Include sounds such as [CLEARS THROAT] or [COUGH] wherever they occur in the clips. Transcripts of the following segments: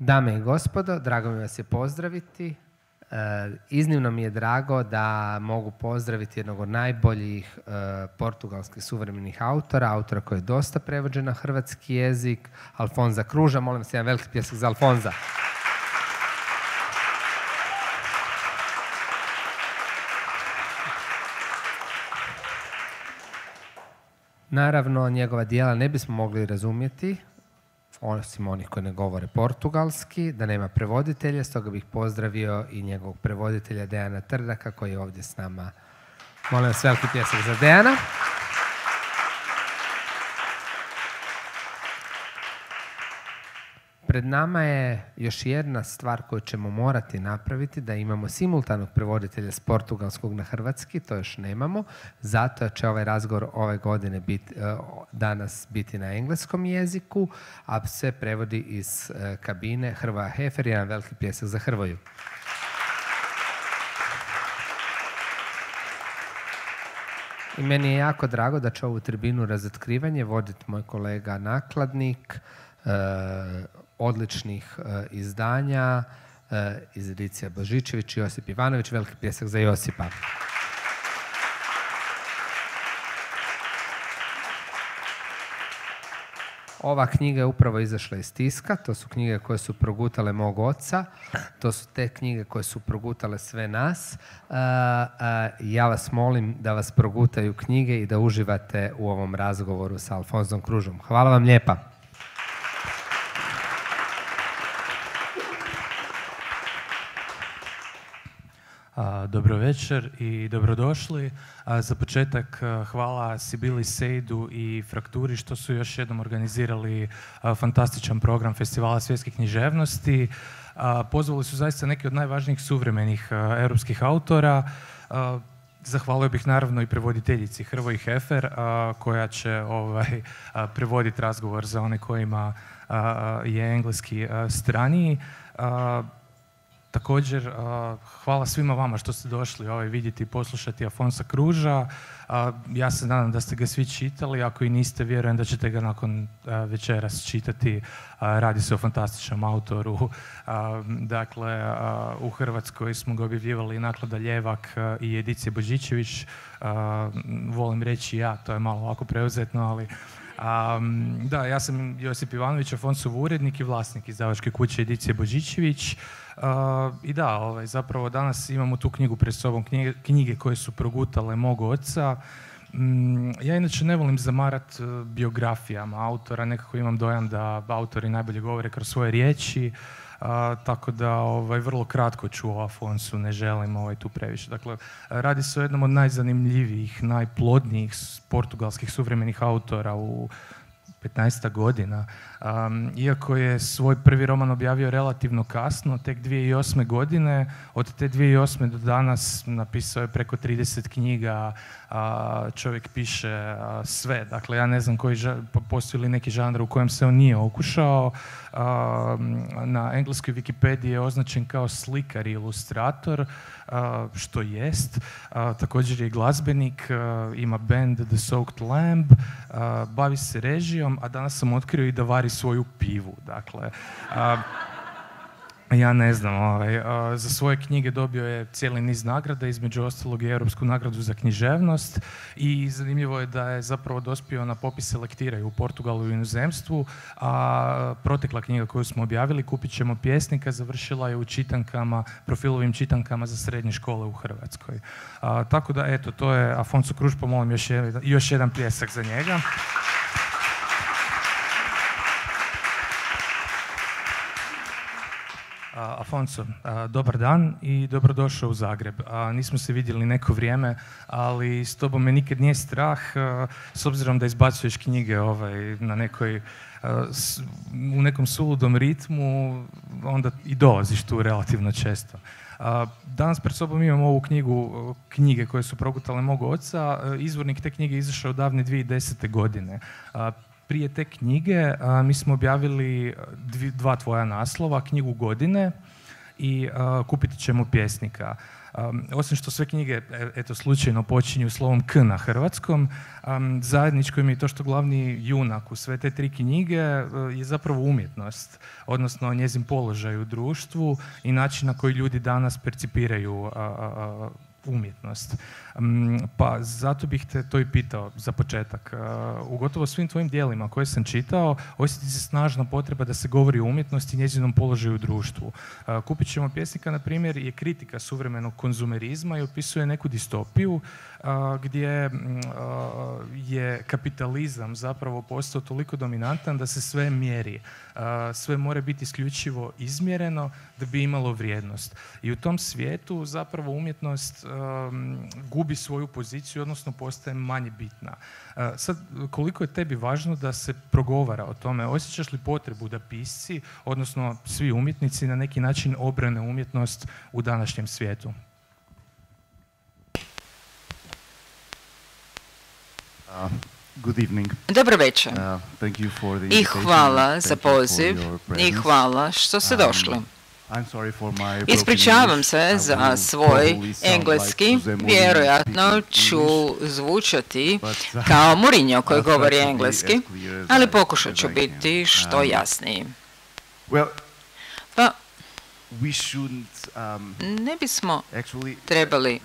Dame i gospodo, drago mi vas je pozdraviti. E, iznimno mi je drago da mogu pozdraviti jednog od najboljih e, portugalskih suvremenih autora, autora koji je dosta prevođen na hrvatski jezik, Alfonza Kruža. Molim vas jedan veliki pjesak za Alfonza. Naravno, njegova dijela ne bismo mogli razumjeti, osim onih koji ne govore portugalski, da nema prevoditelja, stoga bih pozdravio i njegovog prevoditelja Dejana Trdaka koji je ovdje s nama. Molim vas veliki pjesak za Dejana. Pred nama je još jedna stvar koju ćemo morati napraviti, da imamo simultanog prevoditelja s portugalskog na hrvatski, to još nemamo, zato će ovaj razgovor ove godine biti, e, danas biti na engleskom jeziku, a sve prevodi iz e, kabine Hrvoja Hefer, jedan veliki pjesak za Hrvoju. I meni je jako drago da će ovu tribinu razotkrivanje voditi moj kolega nakladnik, e, odličnih e, izdanja e, iz edicija Božičević i Josip Ivanović. Veliki pljesak za Josipa. Ova knjiga je upravo izašla iz tiska, to su knjige koje su progutale mog oca, to su te knjige koje su progutale sve nas. E, ja vas molim da vas progutaju knjige i da uživate u ovom razgovoru sa Alfonsom Kružom. Hvala vam lijepa. Dobro večer i dobrodošli. Za početak hvala Sibili Sejdu i Frakturi što su još jednom organizirali fantastičan program Festivala svjetske književnosti. Pozvali su zaista neki od najvažnijih suvremenih europskih autora. Zahvalio bih naravno i prevoditeljici Hrvoj Hefer koja će ovaj, prevoditi razgovor za one kojima je engleski straniji. Također, hvala svima vama što ste došli ovaj, vidjeti i poslušati Afonsa Kruža. Ja se nadam da ste ga svi čitali, ako i niste, vjerujem da ćete ga nakon večeras čitati. Radi se o fantastičnom autoru. Dakle, u Hrvatskoj smo ga objavljivali naklada Ljevak i edicije Božićević. Volim reći ja, to je malo ovako preuzetno, ali da, ja sam Josip Ivanović, Afonsov urednik i vlasnik izdavačke kuće edicije Božićević. I da, ovaj, zapravo danas imamo tu knjigu pred sobom, knjige, knjige koje su progutale mog oca. Mm, ja inače ne volim zamarat e, biografijama autora, nekako imam dojam da autori najbolje govore kroz svoje riječi, tako da ovaj, vrlo kratko ću o Afonsu, ne želim ovaj, tu previše. Dakle, radi se o jednom od najzanimljivijih, najplodnijih portugalskih suvremenih autora u 15 godina. Iako je svoj prvi roman objavio relativno kasno, tek 2008. godine, od te 2008. do danas napisao je preko 30 knjiga, čovjek piše sve. Dakle, ja ne znam koji postoji li neki žanr u kojem se on nije okušao. Na engleskoj Wikipediji je označen kao slikar i ilustrator, što jest. Također je glazbenik, ima band The Soaked Lamb, bavi se režijom, a danas sam otkrio i da vari svoju pivu. Dakle, ja ne znam, ovaj, za svoje knjige dobio je cijeli niz nagrada, između ostalog i Europsku nagradu za književnost i zanimljivo je da je zapravo dospio na popis selektira u Portugalu i inozemstvu, a protekla knjiga koju smo objavili, Kupit ćemo pjesnika, završila je u čitankama, profilovim čitankama za srednje škole u Hrvatskoj. tako da, eto, to je Afonso Kruš, pomolim još jedan, još jedan pljesak za njega. Afonso, dobar dan i dobrodošao u Zagreb. Nismo se vidjeli neko vrijeme, ali s tobom me nikad nije strah, s obzirom da izbacuješ knjige ovaj, na nekoj, u nekom suludom ritmu, onda i dolaziš tu relativno često. Danas pred sobom imamo ovu knjigu, knjige koje su progutale mog oca. Izvornik te knjige izašao davne 2010. godine prije te knjige mi smo objavili dva tvoja naslova, knjigu godine i kupiti ćemo pjesnika. osim što sve knjige, e, eto, slučajno počinju slovom K na hrvatskom, zajedničko im je to što glavni junak u sve te tri knjige je zapravo umjetnost, odnosno njezin položaj u društvu i način na koji ljudi danas percipiraju umjetnost. Mm, pa zato bih te to i pitao za početak. Uh, u gotovo svim tvojim dijelima koje sam čitao, osjeti se snažna potreba da se govori o umjetnosti i njezinom položaju u društvu. Uh, Kupit ćemo pjesnika, na primjer, je kritika suvremenog konzumerizma i opisuje neku distopiju uh, gdje mm, je kapitalizam zapravo postao toliko dominantan da se sve mjeri. Sve mora biti isključivo izmjereno da bi imalo vrijednost. I u tom svijetu zapravo umjetnost um, gubi gubi svoju poziciju, odnosno postaje manje bitna. E, sad, koliko je tebi važno da se progovara o tome? Osjećaš li potrebu da pisci, odnosno svi umjetnici, na neki način obrane umjetnost u današnjem svijetu? Uh, good evening. Dobro večer. Uh, I hvala za poziv i hvala što ste um, došli. Ispričavam se za svoj engleski, vjerojatno ću zvučati kao Mourinho koji [LAUGHS] govori engleski, ali pokušat ću biti što um, jasniji. Pa, um, ne bismo trebali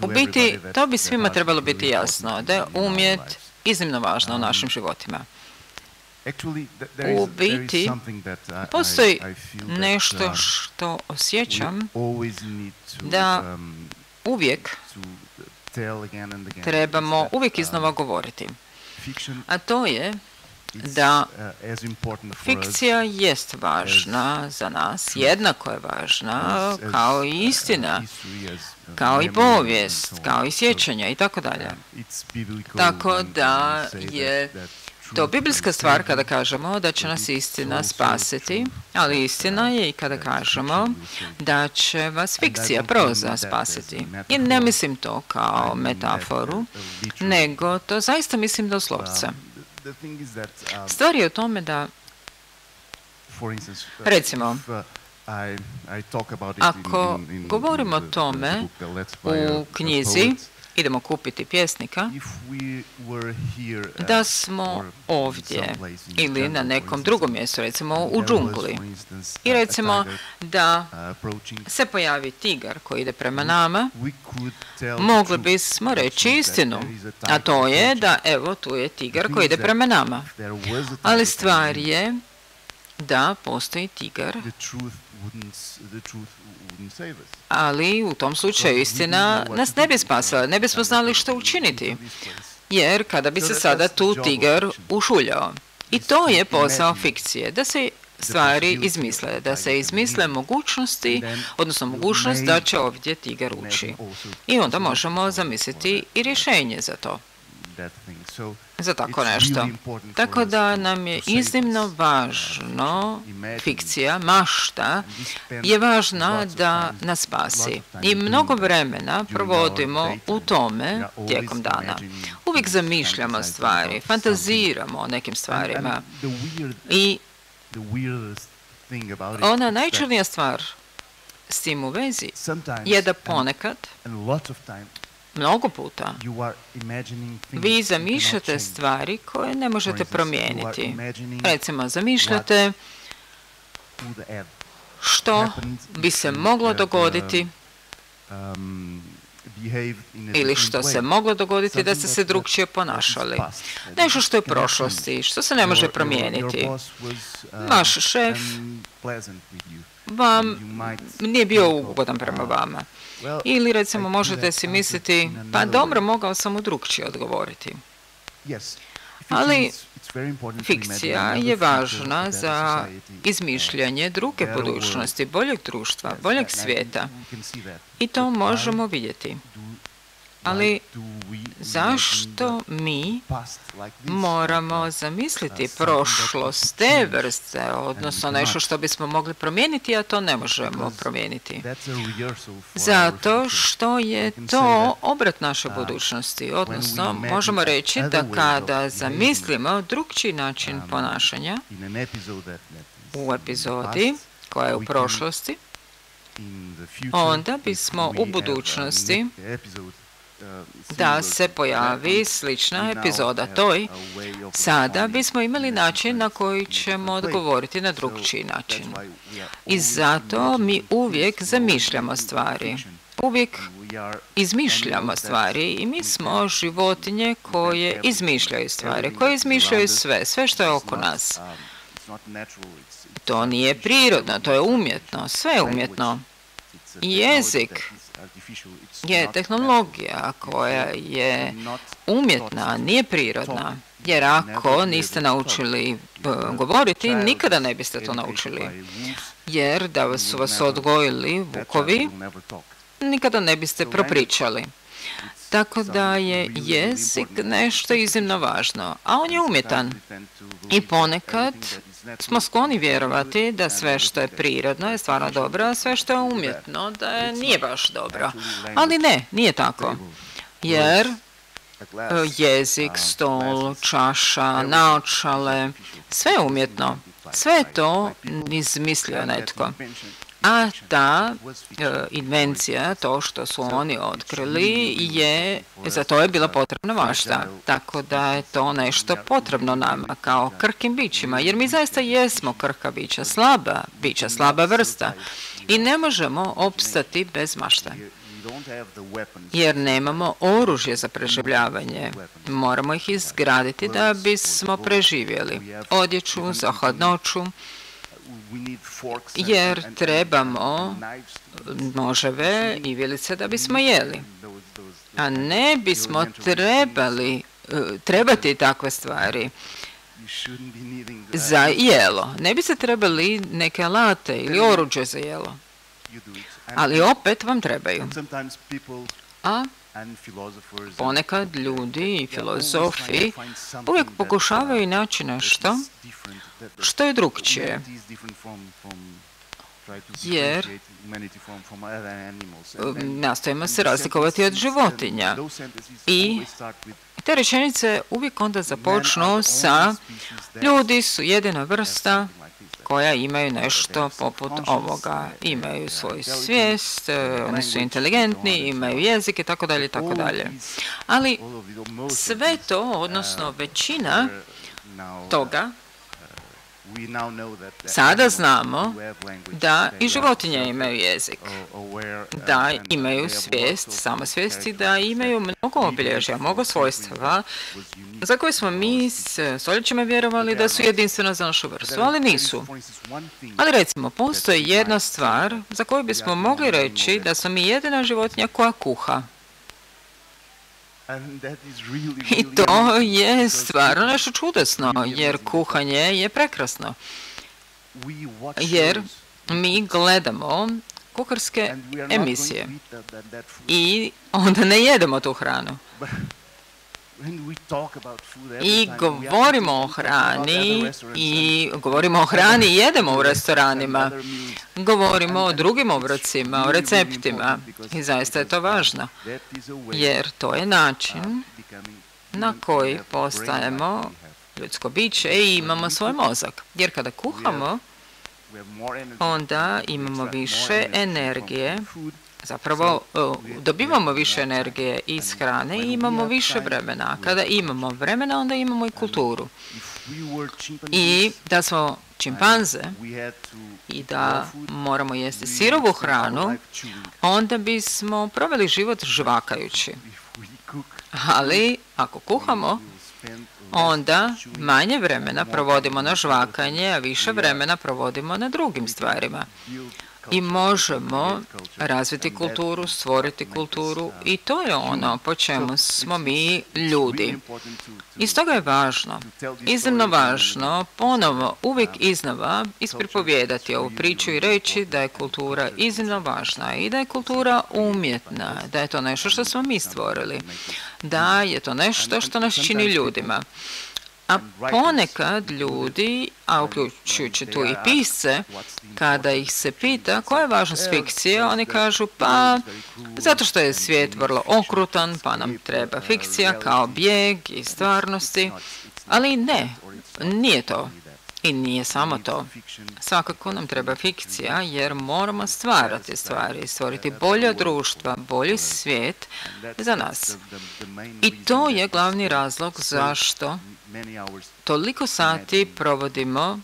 u biti, to bi svima trebalo biti jasno, da je umjet iznimno važno u um, našim životima. U biti postoji nešto um, što osjećam da um, uvijek trebamo uvijek uh, iznova govoriti. A to je da uh, fikcija jest važna za nas, jednako je važna kao i uh, istina, kao i povijest, kao i sjećanja i tako dalje. Tako da je to biblijska stvar kada kažemo da će nas istina spasiti, ali istina je i kada kažemo da će vas fikcija, proza spasiti. I ne mislim to kao metaforu, nego to zaista mislim doslovce. Stvar je u tome da, recimo, ako govorimo o tome u knjizi idemo kupiti pjesnika, da smo ovdje ili na nekom drugom mjestu, recimo u džungli, i recimo da se pojavi tigar koji ide prema nama, mogli bismo reći istinu, a to je da evo tu je tigar koji ide prema nama. Ali stvar je da postoji tigar ali u tom slučaju istina nas ne bi spasila, ne bismo znali što učiniti. Jer kada bi se sada tu tigar ušuljao. I to je posao fikcije, da se stvari izmisle, da se izmisle mogućnosti, odnosno mogućnost da će ovdje tigar ući. I onda možemo zamisliti i rješenje za to za tako nešto. Tako da nam je iznimno važno, fikcija, mašta, je važna da nas spasi. I mnogo vremena provodimo u tome tijekom dana. Uvijek zamišljamo stvari, fantaziramo o nekim stvarima. I ona najčudnija stvar s tim u vezi je da ponekad mnogo puta vi zamišljate stvari koje ne možete promijeniti. Recimo, zamišljate što bi se moglo dogoditi um, ili što se moglo dogoditi da ste se drugčije ponašali. Nešto što je u prošlosti, što se ne može promijeniti. Uh, Vaš šef vam nije bio ugodan prema vama. Ili recimo možete si misliti, pa dobro, mogao sam mu drugčije odgovoriti. Ali fikcija je važna za izmišljanje druge budućnosti, boljeg društva, boljeg svijeta. I to možemo vidjeti. Ali zašto mi moramo zamisliti prošlost te vrste, odnosno nešto što bismo mogli promijeniti, a to ne možemo promijeniti? Zato što je to obrat naše budućnosti, odnosno možemo reći da kada zamislimo drugčiji način ponašanja u epizodi koja je u prošlosti, onda bismo u budućnosti da se pojavi slična epizoda toj, sada bismo imali način na koji ćemo odgovoriti na drugčiji način. I zato mi uvijek zamišljamo stvari. Uvijek izmišljamo stvari i mi smo životinje koje izmišljaju stvari, koje izmišljaju sve, sve što je oko nas. To nije prirodno, to je umjetno, sve je umjetno. Jezik je tehnologija koja je umjetna, nije prirodna. Jer ako niste naučili govoriti, nikada ne biste to naučili. Jer da su vas odgojili vukovi, nikada ne biste propričali. Tako da je jezik nešto iznimno važno, a on je umjetan. I ponekad smo skloni vjerovati da sve što je prirodno je stvarno dobro, a sve što je umjetno da je, nije baš dobro. Ali ne, nije tako. Jer e, jezik, stol, čaša, naočale, sve je umjetno. Sve je to izmislio netko. A ta e, invencija, to što su oni otkrili, je, za to je bila potrebna mašta. Tako da je to nešto potrebno nama kao krkim bićima, jer mi zaista jesmo krka bića, slaba bića, slaba vrsta. I ne možemo opstati bez mašta. Jer nemamo oružje za preživljavanje. Moramo ih izgraditi da bismo preživjeli. Odjeću za hladnoću, jer trebamo noževe i vilice da bismo jeli. A ne bismo trebali e, trebati takve stvari za jelo. Ne bi se trebali neke alate ili oruđe za jelo. Ali opet vam trebaju. A ponekad ljudi i filozofi uvijek pokušavaju naći nešto što je drugčije. Jer nastojimo se razlikovati od životinja. I te rečenice uvijek onda započnu sa ljudi su jedina vrsta koja imaju nešto poput ovoga. Imaju svoju svijest, oni su inteligentni, imaju jezik i tako dalje i tako dalje. Ali sve to, odnosno većina toga Sada znamo da i životinje imaju jezik, da imaju svijest, samosvijest da imaju mnogo obilježja, mnogo svojstava za koje smo mi s stoljećima vjerovali da su jedinstvena za našu vrstu, ali nisu. Ali recimo, postoji jedna stvar za koju bismo mogli reći da smo mi jedina životinja koja kuha. I to je stvarno nešto čudesno, jer kuhanje je prekrasno. Jer mi gledamo kuharske emisije i onda ne jedemo tu hranu. I govorimo o hrani i govorimo o hrani i jedemo u restoranima. Govorimo o drugim obrocima, o receptima i zaista je to važno. Jer to je način na koji postajemo ljudsko biće i imamo svoj mozak. Jer kada kuhamo, onda imamo više energije zapravo dobivamo više energije iz hrane i imamo više vremena. Kada imamo vremena, onda imamo i kulturu. I da smo čimpanze i da moramo jesti sirovu hranu, onda bismo proveli život žvakajući. Ali ako kuhamo, onda manje vremena provodimo na žvakanje, a više vremena provodimo na drugim stvarima i možemo razviti kulturu, stvoriti kulturu i to je ono po čemu smo mi ljudi. I stoga je važno, iznimno važno, ponovo, uvijek iznova ispripovijedati ovu priču i reći da je kultura iznimno važna i da je kultura umjetna, da je to nešto što smo mi stvorili, da je to nešto što nas čini ljudima. A ponekad ljudi, a uključujući tu i pisce, kada ih se pita koja je važnost fikcije, oni kažu pa zato što je svijet vrlo okrutan, pa nam treba fikcija kao bijeg i stvarnosti. Ali ne, nije to. I nije samo to. Svakako nam treba fikcija jer moramo stvarati stvari, stvoriti bolje društva, bolji svijet za nas. I to je glavni razlog zašto toliko sati provodimo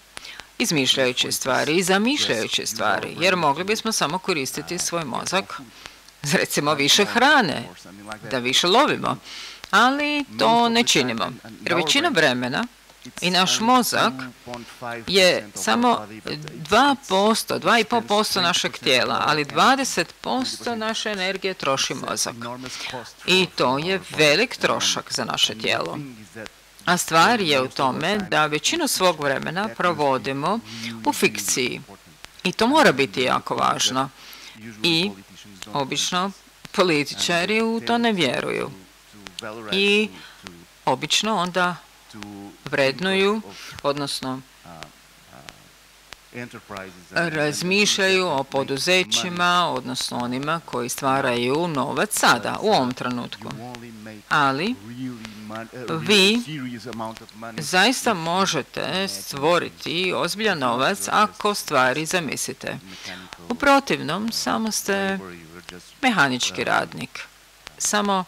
izmišljajući stvari i zamišljajući stvari, jer mogli bismo samo koristiti svoj mozak, recimo više hrane, da više lovimo, ali to ne činimo. Jer većina vremena i naš mozak je samo 2%, 2,5% našeg tijela, ali 20% naše energije troši mozak. I to je velik trošak za naše tijelo. A stvar je u tome da većinu svog vremena provodimo u fikciji. I to mora biti jako važno. I obično političari u to ne vjeruju. I obično onda vrednuju, odnosno razmišljaju o poduzećima, odnosno onima koji stvaraju novac sada, u ovom trenutku. Ali vi zaista možete stvoriti ozbiljan novac ako stvari zamislite. U protivnom, samo ste mehanički radnik. Samo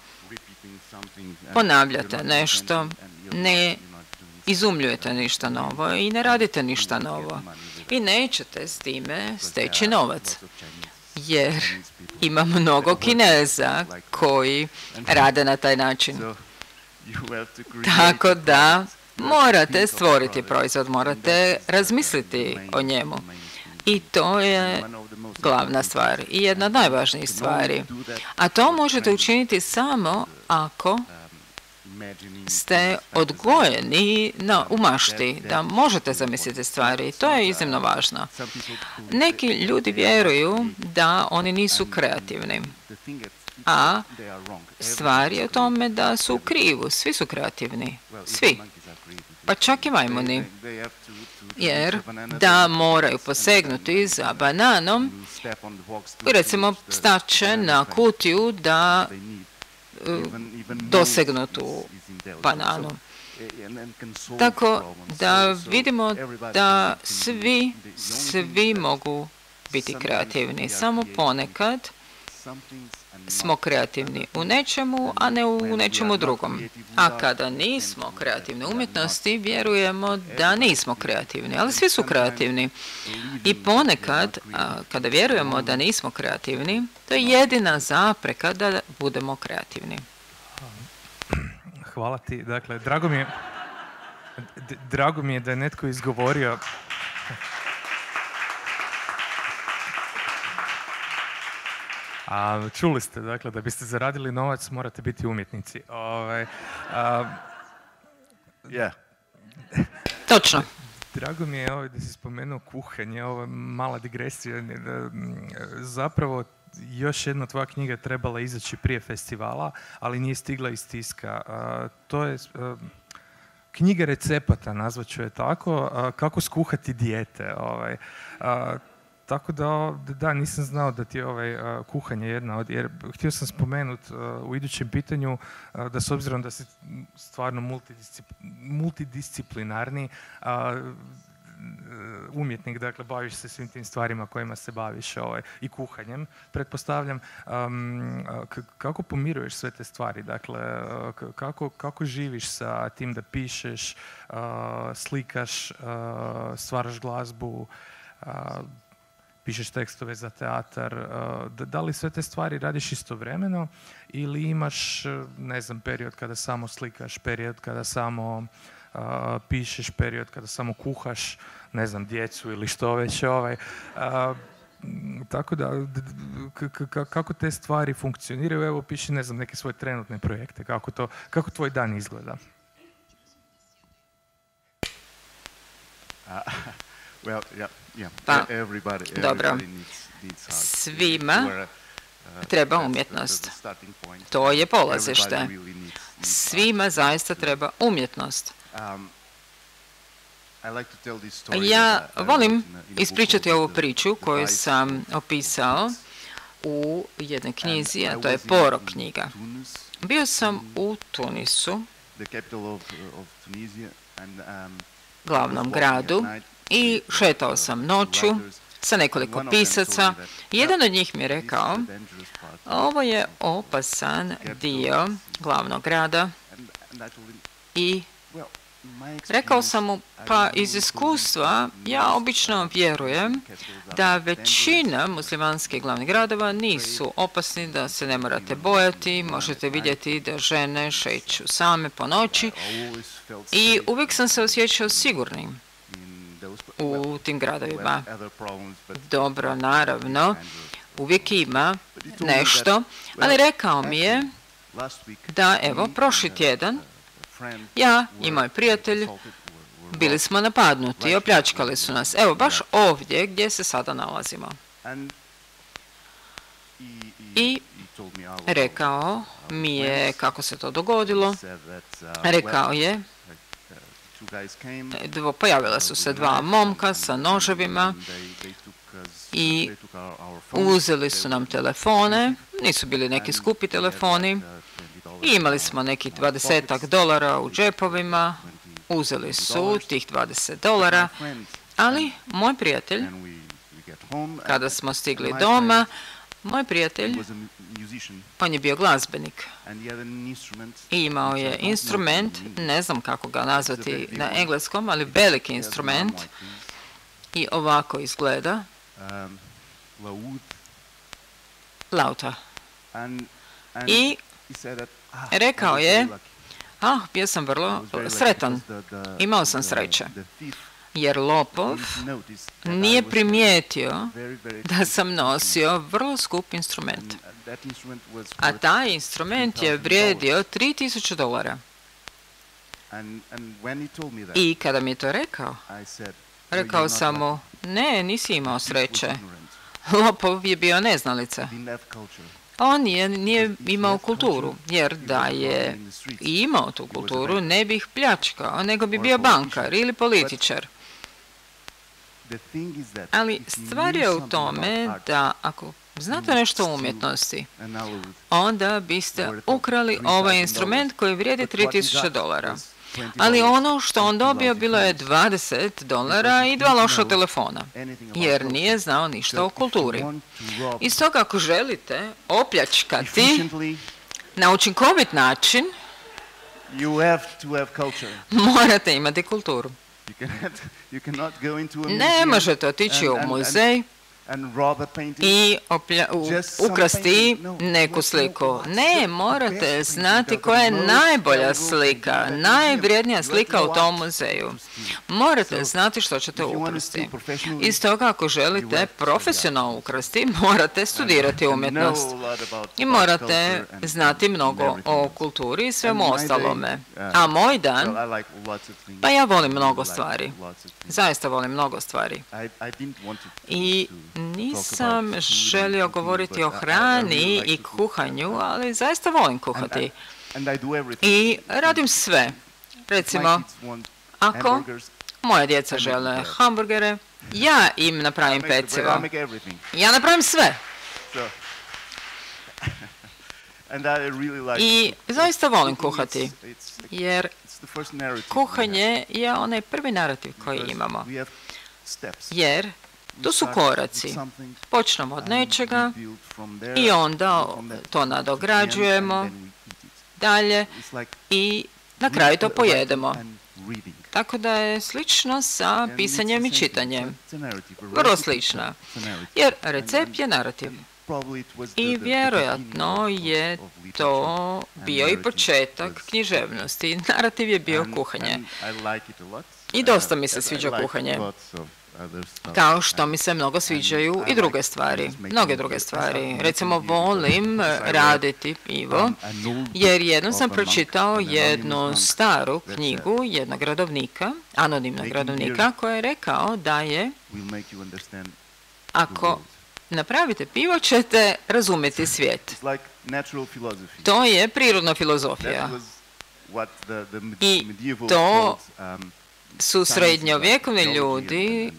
ponavljate nešto, ne izumljujete ništa novo i ne radite ništa novo. I nećete s time steći novac. Jer ima mnogo kineza koji rade na taj način. Tako da morate stvoriti proizvod, morate razmisliti o njemu. I to je glavna stvar i jedna od najvažnijih stvari. A to možete učiniti samo ako ste odgojeni na umašti, da možete zamisliti stvari. To je iznimno važno. Neki ljudi vjeruju da oni nisu kreativni. A stvar je u tome da su u krivu. Svi su kreativni. Svi. Pa čak i majmuni. Jer da moraju posegnuti za bananom, recimo staće na kutiju da dosegnu tu bananu. Tako da vidimo da svi, svi mogu biti kreativni. Samo ponekad smo kreativni u nečemu, a ne u nečemu drugom. A kada nismo kreativni umjetnosti, vjerujemo da nismo kreativni, ali svi su kreativni. I ponekad, kada vjerujemo da nismo kreativni, to je jedina zapreka da budemo kreativni. Hvala ti. Dakle, drago mi je, drago mi je da je netko izgovorio A, čuli ste, dakle, da biste zaradili novac, morate biti umjetnici. Ovaj, Točno. Drago mi je ovaj, da si spomenuo kuhanje, ova mala digresija. Zapravo, još jedna tvoja knjiga je trebala izaći prije festivala, ali nije stigla iz tiska. to je knjiga recepata, nazvat ću je tako, kako skuhati dijete. Ovaj. Tako da, da, nisam znao da ti je ovaj, kuhanje jedna od, jer htio sam spomenuti u idućem pitanju da s obzirom da si stvarno multidisciplinarni umjetnik, dakle baviš se svim tim stvarima kojima se baviš ovaj, i kuhanjem, pretpostavljam. kako pomiruješ sve te stvari? Dakle, kako, kako živiš sa tim da pišeš, slikaš, stvaraš glazbu, pišeš tekstove za teatar, uh, da li sve te stvari radiš istovremeno ili imaš, uh, ne znam, period kada samo slikaš, period kada samo uh, pišeš, period kada samo kuhaš, ne znam, djecu ili što već ovaj. tako da, kako te stvari funkcioniraju, evo piši, ne znam, neke svoje trenutne projekte, kako, to, kako tvoj dan izgleda? [LAUGHS] Well, yeah, yeah. Pa, everybody, dobro. Svima uh, treba umjetnost. To je polazište. Svima zaista treba umjetnost. Um, ja volim ispričati ovu priču koju sam opisao u jednoj knjizi, a to je Poro knjiga. Bio sam u Tunisu glavnom gradu i šetao sam noću sa nekoliko pisaca. Jedan od njih mi je rekao, ovo je opasan dio glavnog grada. I Rekao sam mu, pa iz iskustva ja obično vjerujem da većina muslimanskih glavnih gradova nisu opasni, da se ne morate bojati, možete vidjeti da žene šeću same po noći. I uvijek sam se osjećao sigurnim u tim gradovima. Dobro, naravno, uvijek ima nešto, ali rekao mi je da, evo, prošli tjedan ja i moj prijatelj bili smo napadnuti opljačkali su nas. Evo, baš ovdje gdje se sada nalazimo. I rekao mi je kako se to dogodilo. Rekao je, pojavila su se dva momka sa noževima i uzeli su nam telefone, nisu bili neki skupi telefoni, i imali smo nekih dvadesetak dolara u džepovima, uzeli su tih 20 dolara, ali moj prijatelj, kada smo stigli doma, moj prijatelj, on je bio glazbenik. I imao je instrument, ne znam kako ga nazvati na engleskom, ali veliki instrument. i ovako izgleda. Lauta. I Rekao je, ah, bio sam vrlo sretan, imao sam sreće, jer lopov nije primijetio da sam nosio vrlo skup instrument. A taj instrument je vrijedio 3000 dolara. I kada mi je to rekao, rekao sam mu, ne, nisi imao sreće. Lopov je bio neznalica on je, nije imao kulturu, jer da je imao tu kulturu ne bih pljačkao, nego bi bio bankar ili političar. Ali stvar je u tome da ako znate nešto o umjetnosti, onda biste ukrali ovaj instrument koji vrijedi 3000 dolara. Ali ono što on dobio bilo je 20 dolara i dva loša telefona, jer nije znao ništa o kulturi. I stoga ako želite opljačkati na učinkovit način, morate imati kulturu. [LAUGHS] Ne možete otići u muzej i ukrasti neku sliku. Ne, morate znati koja je najbolja slika, najvrijednija slika u tom muzeju. Morate znati što ćete ukrasti. I stoga ako želite profesionalno ukrasti, [LAUGHS] morate studirati umjetnost. I morate znati mnogo o kulturi i svemu ostalome. A moj dan, pa ja volim mnogo stvari. Zaista volim mnogo stvari. I nisam želio govoriti o hrani i kuhanju, ali zaista volim kuhati. I radim sve. Recimo, ako moja djeca žele hamburgere, ja im napravim pecivo. Ja napravim sve. [LAUGHS] I zaista volim kuhati, jer kuhanje je onaj prvi narativ koji imamo. Jer tu su koraci. Počnemo od nečega i onda to nadograđujemo dalje i na kraju to pojedemo. Tako da je slično sa pisanjem i čitanjem. Vrlo slično. Jer recept je narativ. I vjerojatno je to bio i početak književnosti. [LAUGHS] Narativ je bio kuhanje. I dosta mi se sviđa kuhanje kao što mi se mnogo sviđaju i druge stvari, mnoge druge stvari. Recimo, volim raditi pivo, jer jednom sam pročitao jednu staru knjigu jednog gradovnika, anonimnog gradovnika, koji je rekao da je, ako napravite pivo, ćete razumjeti svijet. To je prirodna filozofija. I to su srednjovjekovni ljudi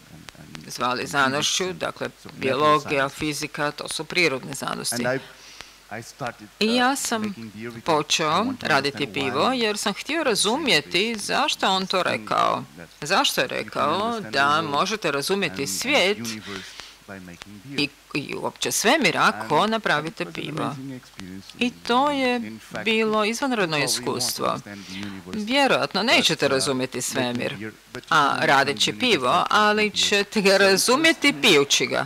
zvali znanošću, dakle biologija, fizika, to su prirodne znanosti. I ja sam počeo raditi pivo jer sam htio razumjeti zašto on to rekao. Zašto je rekao da možete razumjeti svijet i, i uopće svemir ako napravite pivo. I to je bilo izvanredno iskustvo. Vjerojatno nećete razumjeti svemir, a radeći pivo, ali ćete ga razumjeti pijući ga.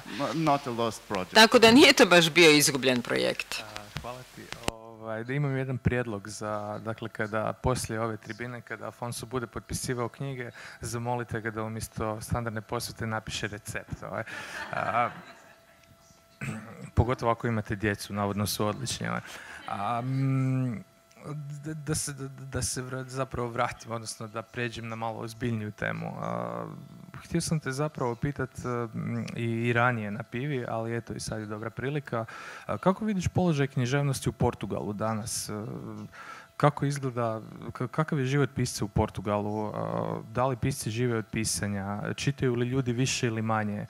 Tako da nije to baš bio izgubljen projekt. Ovaj, da imam jedan prijedlog za, dakle, kada poslije ove tribine, kada Afonso bude potpisivao knjige, zamolite ga da umjesto standardne posvete napiše recept. Ovaj. [CLEARS THROAT] pogotovo ako imate djecu, navodno su odlični. Ovaj. A, mm, da, se, da, se zapravo vratim, odnosno da pređem na malo ozbiljniju temu. htio sam te zapravo pitat i, ranije na pivi, ali eto i sad je dobra prilika. kako vidiš položaj književnosti u Portugalu danas? kako izgleda, kakav je život pisca u Portugalu? Da li pisci žive od pisanja? Čitaju li ljudi više ili manje?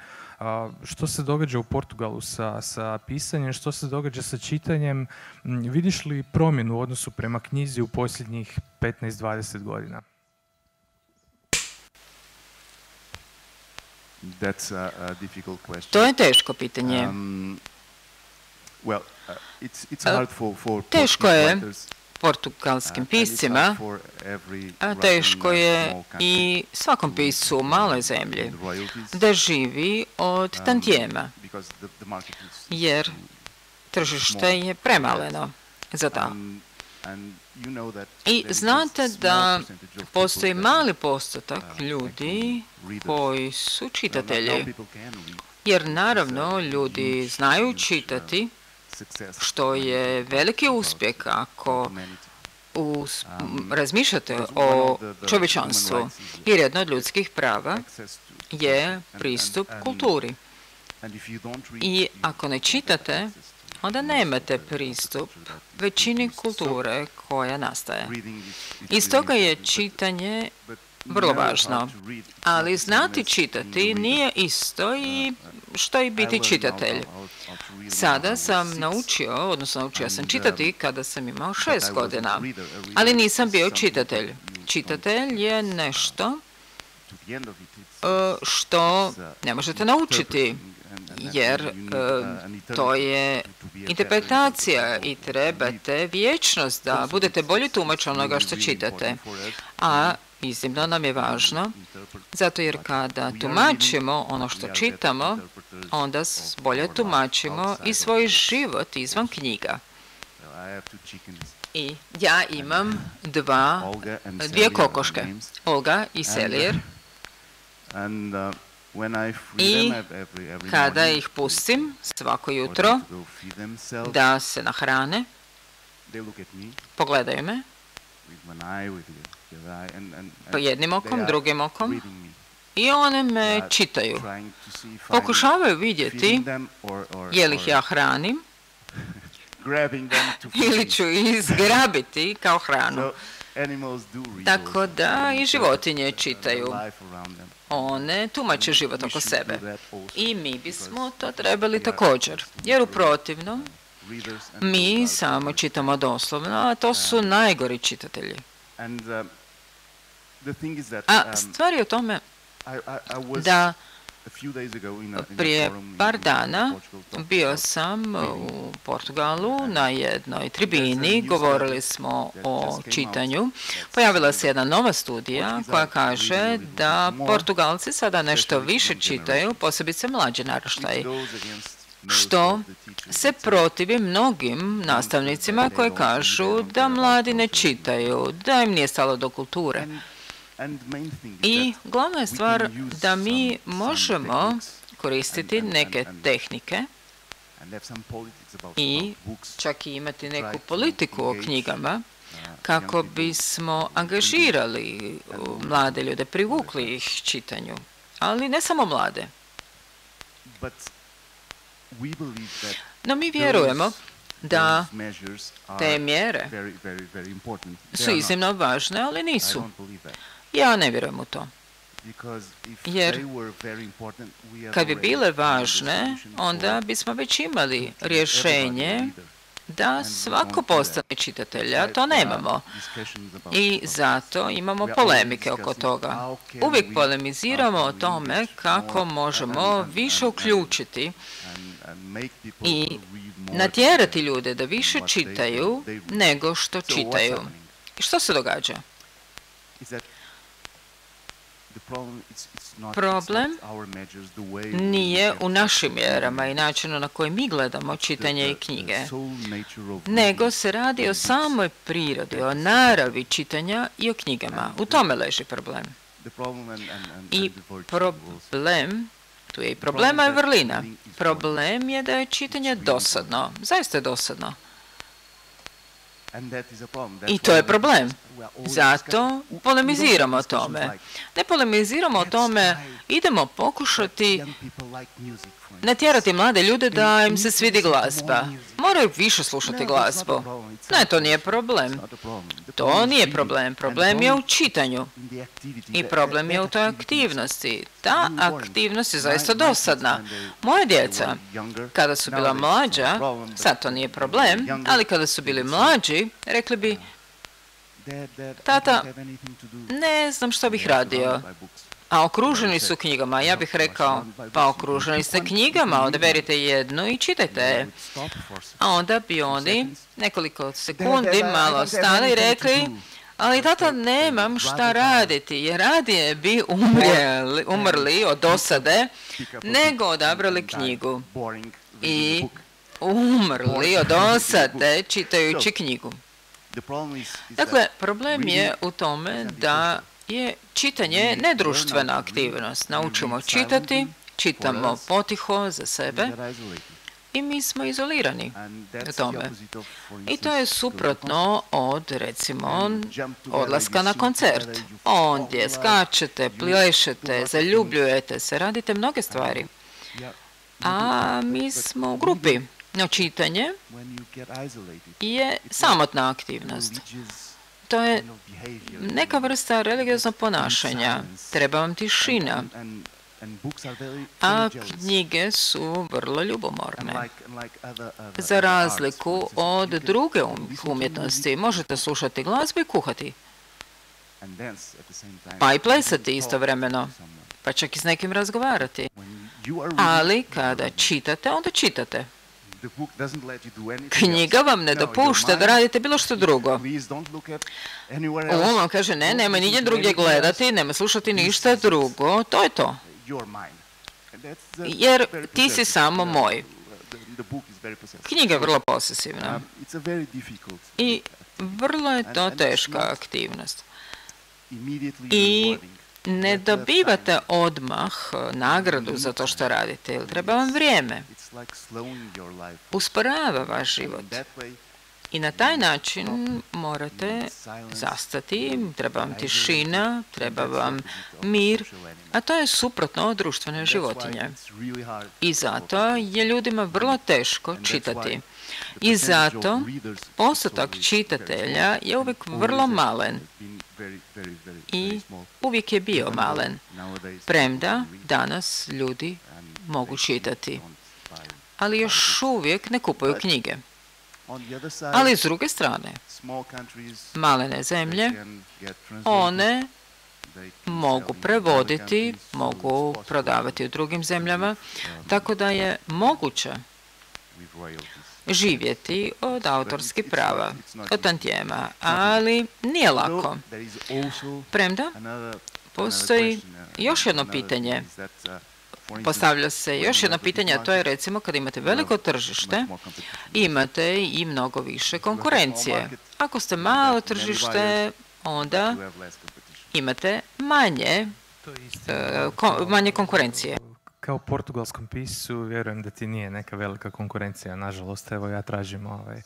Što se događa u Portugalu sa, sa pisanjem? Što se događa sa čitanjem? Vidiš li promjenu u odnosu prema knjizi u posljednjih 15-20 godina? That's a, a difficult question. To je teško pitanje. Um, well, uh, it's, it's hard for, for teško je portugalskim piscima, a teško je i svakom piscu u maloj zemlji da živi od um, tantijema, jer tržište je premaleno za to. I znate da postoji mali postotak uh, ljudi koji su čitatelji, jer naravno ljudi znaju čitati, što je veliki uspjeh ako razmišljate o čovječanstvu. Jer jedno od ljudskih prava je pristup kulturi. I ako ne čitate, onda nemate pristup većini kulture koja nastaje. Iz toga je čitanje vrlo važno. Ali znati čitati nije isto i što i biti čitatelj. Sada sam naučio, odnosno naučio sam čitati kada sam imao šest godina, ali nisam bio čitatelj. Čitatelj je nešto e, što ne možete naučiti, jer to je interpretacija i trebate vječnost da budete bolji tumač onoga što čitate. A iznimno nam je važno, zato jer kada tumačimo ono što čitamo, onda bolje tumačimo i svoj život izvan knjiga. I ja imam dva, dvije kokoške, Olga i Selir. I kada ih pustim svako jutro da se nahrane, pogledaju me, po jednim okom, drugim okom, i one me čitaju. Pokušavaju vidjeti je li ih ja hranim [LAUGHS] [LAUGHS] ili ću izgrabiti kao hranu. Tako da i životinje čitaju. One tumače život oko sebe. I mi bismo to trebali također. Jer u protivnom mi samo čitamo doslovno, a to su najgori čitatelji. A um, stvar je u tome da prije par dana bio sam u Portugalu na jednoj tribini, govorili smo o čitanju. Pojavila se jedna nova studija koja kaže da Portugalci sada nešto više čitaju, posebice mlađe naraštaje što se protivi mnogim nastavnicima koji kažu da mladi ne čitaju, da im nije stalo do kulture. I glavna je stvar da mi možemo koristiti neke tehnike i čak i imati neku politiku o knjigama kako bismo angažirali mlade ljude, privukli ih čitanju, ali ne samo mlade. No mi vjerujemo da te mjere su iznimno važne, ali nisu. Ja ne vjerujem u to. Jer kad bi bile važne, onda bismo već imali rješenje da svako postane čitatelj, a to nemamo. I zato imamo polemike oko toga. Uvijek polemiziramo o tome kako možemo više uključiti i natjerati ljude da više čitaju nego što čitaju. I što se događa? Problem nije u našim mjerama i načinu na koji mi gledamo čitanje i knjige, nego se radi o samoj prirodi, o naravi čitanja i o knjigama. U tome leži problem. I problem, tu je i problema je vrlina. Problem je da je čitanje dosadno, zaista je dosadno. I to je problem. Zato polemiziramo o tome. Ne polemiziramo o tome, idemo pokušati natjerati mlade ljude da im se svidi glazba. Moraju više slušati glazbu. Ne, to nije problem. To nije problem. Problem je u čitanju. I problem je u toj aktivnosti. Ta aktivnost je zaista dosadna. Moja djeca, kada su bila mlađa, sad to nije problem, ali kada su bili mlađi, rekli bi, tata, ne znam što bih radio a okruženi su knjigama. Ja bih rekao, pa okruženi ste knjigama, odaberite jednu i čitajte A onda bi oni nekoliko sekundi malo stali i rekli, ali tata nemam šta raditi, jer radije bi umrli, umrli od dosade nego odabrali knjigu. I umrli od dosade čitajući knjigu. Dakle, problem je u tome da je čitanje nedruštvena aktivnost. Naučimo čitati, čitamo potiho za sebe i mi smo izolirani tome. I to je suprotno od, recimo, odlaska na koncert. Ondje skačete, plešete, zaljubljujete se, radite mnoge stvari. A mi smo u grupi. No čitanje je samotna aktivnost to je neka vrsta religioznog ponašanja. Treba vam tišina. A knjige su vrlo ljubomorne. Za razliku od druge um- umjetnosti, možete slušati glazbu i kuhati. Pa i plesati istovremeno. Pa čak i s nekim razgovarati. Ali kada čitate, onda čitate. Knjiga vam ne dopušta da radite bilo što drugo. Um vam kaže ne, nema nigdje drugdje gledati, nema slušati ništa drugo, to je to. Jer ti si samo moj. Knjiga je vrlo posesivna. Um, I vrlo je to teška aktivnost. I ne dobivate odmah nagradu za to što radite, jer treba vam vrijeme usporava vaš život. I na taj način morate zastati, treba vam tišina, treba vam mir, a to je suprotno od društvene životinje. I zato je ljudima vrlo teško čitati. I zato postotak čitatelja je uvijek vrlo malen. i uvijek je bio malen. Premda danas ljudi mogu čitati ali još uvijek ne kupuju knjige. Ali s druge strane, malene zemlje, one mogu prevoditi, mogu prodavati u drugim zemljama, tako da je moguće živjeti od autorskih prava, od tantijema, ali nije lako. Premda, postoji još jedno pitanje postavlja se još jedno pitanje, a to je recimo kad imate veliko tržište, imate i mnogo više konkurencije. Ako ste malo tržište, onda imate manje, e, manje konkurencije kao portugalskom piscu vjerujem da ti nije neka velika konkurencija. Nažalost, evo ja tražim ovaj,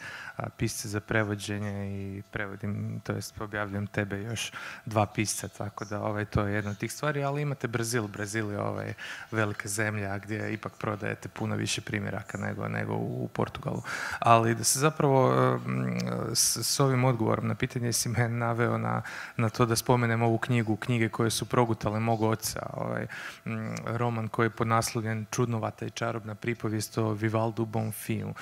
pisce za prevođenje i prevodim, to jest objavljam tebe još dva pisca, tako da ovaj, to je jedna od tih stvari, ali imate Brazil. Brazil je ovaj, velika zemlja gdje ipak prodajete puno više primjeraka nego, nego u Portugalu. Ali da se zapravo s, s ovim odgovorom na pitanje si me naveo na, na to da spomenem ovu knjigu, knjige koje su progutale mog oca, ovaj, roman koji je pod podnaslovljen Čudnovata i čarobna pripovijest o Vivaldu Bonfiju.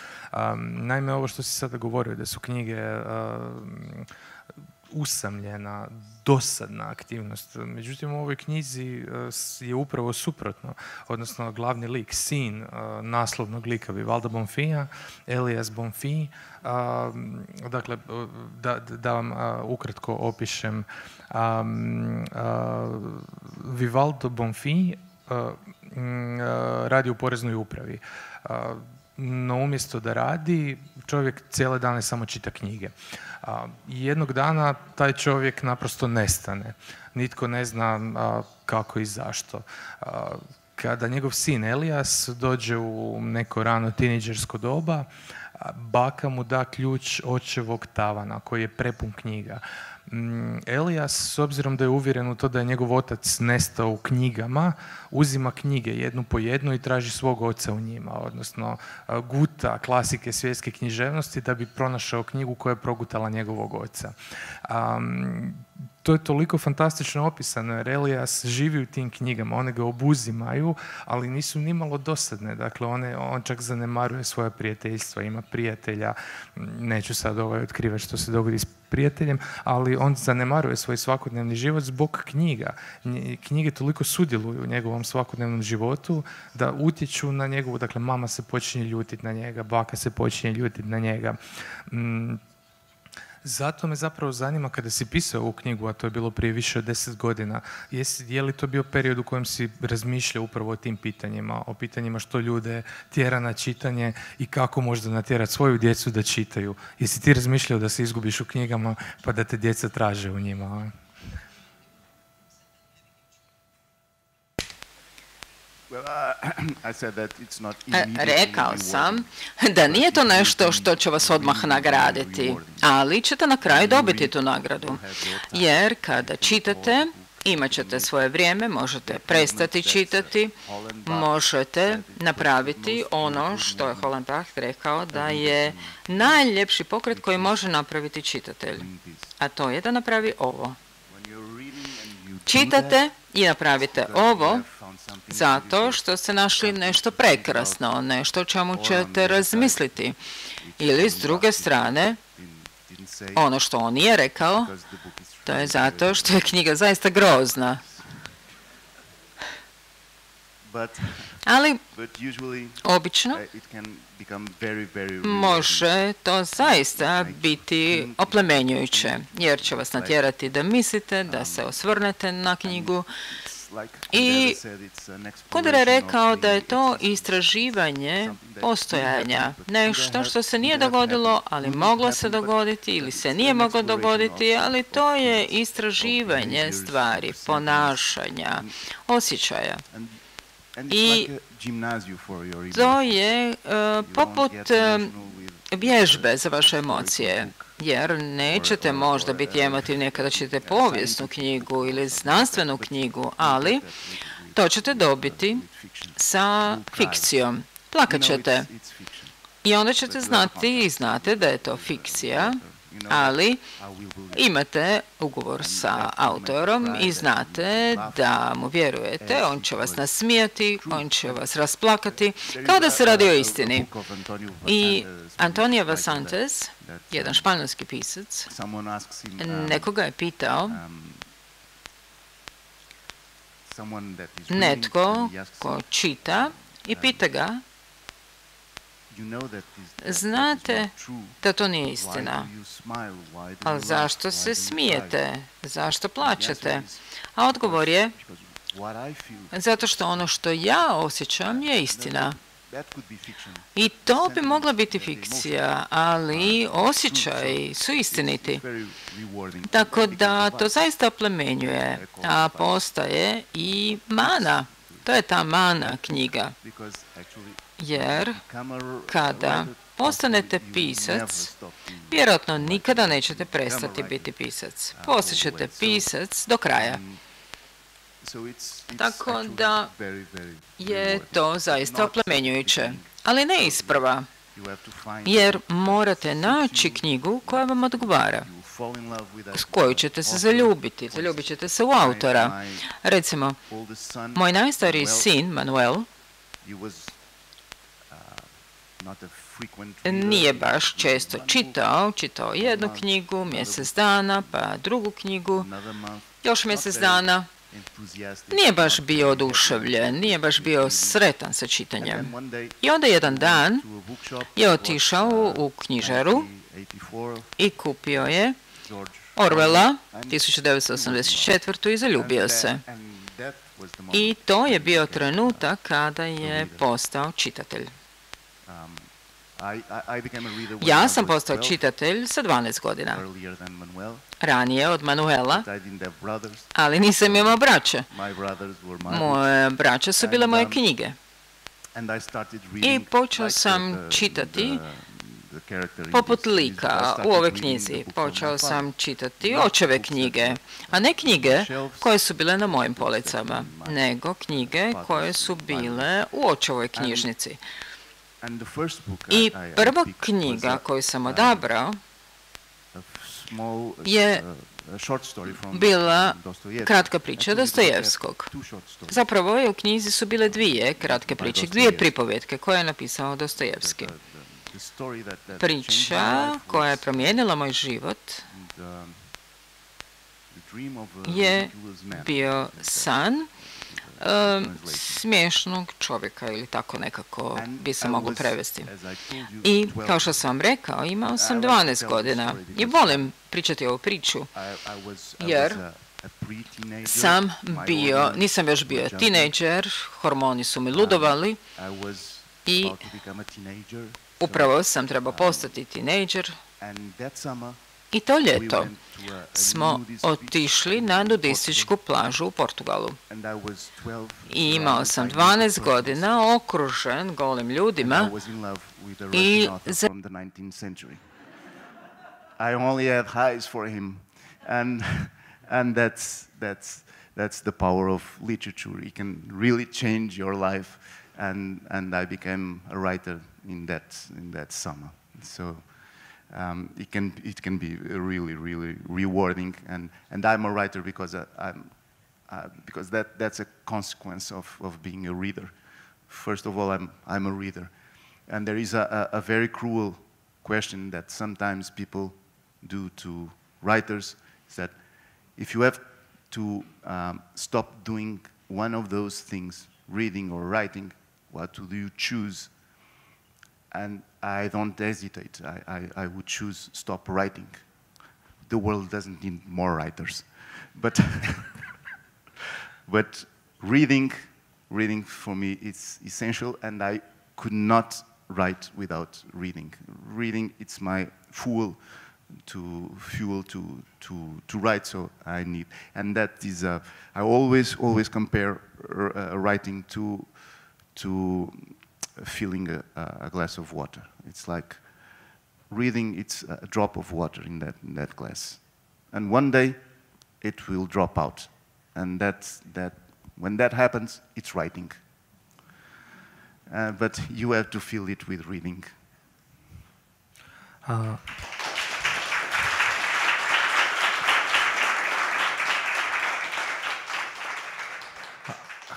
naime, ovo što si sada govorio, da su knjige usamljena, dosadna aktivnost. Međutim, u ovoj knjizi je upravo suprotno, odnosno glavni lik, sin naslovnog lika Vivalda Bonfija, Elias Bonfi, dakle, da, da vam ukratko opišem, Vivaldo Bonfi radi u poreznoj upravi. No umjesto da radi, čovjek cijele dane samo čita knjige. jednog dana taj čovjek naprosto nestane. Nitko ne zna kako i zašto. Kada njegov sin Elias dođe u neko rano tiniđersko doba, baka mu da ključ očevog tavana koji je prepun knjiga. Mm, Elias, s obzirom da je uvjeren u to da je njegov otac nestao u knjigama, uzima knjige jednu po jednu i traži svog oca u njima, odnosno guta klasike svjetske književnosti da bi pronašao knjigu koja je progutala njegovog oca to je toliko fantastično opisano jer Elias živi u tim knjigama, one ga obuzimaju, ali nisu nimalo dosadne. Dakle, one, on čak zanemaruje svoje prijateljstva, ima prijatelja, neću sad ovaj otkrivati što se dogodi s prijateljem, ali on zanemaruje svoj svakodnevni život zbog knjiga. Knjige toliko sudjeluju u njegovom svakodnevnom životu da utječu na njegovu, dakle, mama se počinje ljutiti na njega, baka se počinje ljutiti na njega. Mm, zato me zapravo zanima kada si pisao ovu knjigu, a to je bilo prije više od deset godina, je li to bio period u kojem si razmišljao upravo o tim pitanjima, o pitanjima što ljude tjera na čitanje i kako možda natjerati svoju djecu da čitaju? Jesi ti razmišljao da se izgubiš u knjigama pa da te djeca traže u njima? [CLEARS THROAT] Rekao sam da nije to nešto što će vas odmah nagraditi, ali ćete na kraju dobiti tu nagradu. Jer kada čitate, imat ćete svoje vrijeme, možete prestati čitati, možete napraviti ono što je Hollenbach rekao da je najljepši pokret koji može napraviti čitatelj. A to je da napravi ovo. Čitate i napravite ovo zato što ste našli nešto prekrasno, nešto o čemu ćete razmisliti. Ili s druge strane, ono što on nije rekao, to je zato što je knjiga zaista grozna. Ali obično može to zaista biti oplemenjujuće, jer će vas natjerati da mislite, da se osvrnete na knjigu, i Kudera je rekao da je to istraživanje postojanja, nešto što se nije dogodilo, ali moglo se dogoditi ili se nije moglo dogoditi, ali to je istraživanje stvari, ponašanja, osjećaja. I to je e, poput e, vježbe za vaše emocije jer nećete možda biti emotivni kada ćete povijesnu knjigu ili znanstvenu knjigu, ali to ćete dobiti sa fikcijom. Plakat ćete. I onda ćete znati i znate da je to fikcija, ali imate ugovor sa autorom i znate da mu vjerujete, on će vas nasmijati, on će vas rasplakati, kao da se radi o istini. I Antonio Vasantes, jedan španjolski pisac, nekoga je pitao, netko ko čita i pita ga Znate da to nije istina. Ali zašto se smijete? Zašto plaćate? A odgovor je zato što ono što ja osjećam je istina. I to bi mogla biti fikcija, ali osjećaj su istiniti. Tako da to zaista plemenjuje, a postaje i mana. To je ta mana knjiga jer kada postanete pisac, vjerojatno nikada nećete prestati biti pisac. Postaćete pisac do kraja. Tako da je to zaista oplemenjujuće, ali ne isprva, jer morate naći knjigu koja vam odgovara, s koju ćete se zaljubiti, zaljubit ćete se u autora. Recimo, moj najstariji sin, Manuel, nije baš često čitao, čitao jednu knjigu, mjesec dana, pa drugu knjigu, još mjesec dana. Nije baš bio oduševljen, nije baš bio sretan sa čitanjem. I onda jedan dan je otišao u knjižaru i kupio je Orwella 1984. i zaljubio se. I to je bio trenutak kada je postao čitatelj. Ja sam postao čitatelj sa 12 godina. Ranije od Manuela, ali nisam imao braće. Moje braće su bile moje um, knjige. I počeo sam čitati poput lika u ove knjizi. Počeo sam čitati očeve knjige, a ne knjige koje su bile na mojim policama, nego knjige koje su bile u očevoj knjižnici. I prva knjiga koju sam odabrao je bila kratka priča Dostojevskog. Zapravo je u knjizi su bile dvije kratke priče, dvije pripovjetke koje je napisao Dostojevski. Priča koja je promijenila moj život je bio san smiješnog čovjeka ili tako nekako bi se moglo prevesti. I kao što sam vam rekao, imao sam 12 godina i volim pričati ovu priču jer sam bio, nisam još bio tinejdžer, hormoni su mi ludovali i upravo sam trebao postati tinejdžer i to ljeto smo otišli na nudističku plažu u Portugalu. I imao sam 12 godina okružen golim ljudima i za... I only had highs for him. And, [LAUGHS] and that's, that's, that's the power of literature. It can really change your life. And, and I became a writer in that, in that summer. So um, it, can, it can be really, really rewarding. And, and I'm a writer because, I, am uh, because that, that's a consequence of, of being a reader. First of all, I'm, I'm a reader. And there is a, a, a very cruel question that sometimes people do to writers, is that if you have to um, stop doing one of those things, reading or writing, what do you choose? And I don't hesitate. I, I, I would choose stop writing. The world doesn't need more writers. But, [LAUGHS] but reading, reading for me is essential, and I could not write without reading. Reading, it's my fuel to fuel to, to, to write, so I need. And that is, uh, I always, always compare uh, writing to, to filling a, a, glass of water. It's like reading, it's a drop of water in that, in that glass. And one day, it will drop out. And that's, that, when that happens, it's writing. Uh, but you have to fill it with reading. Uh.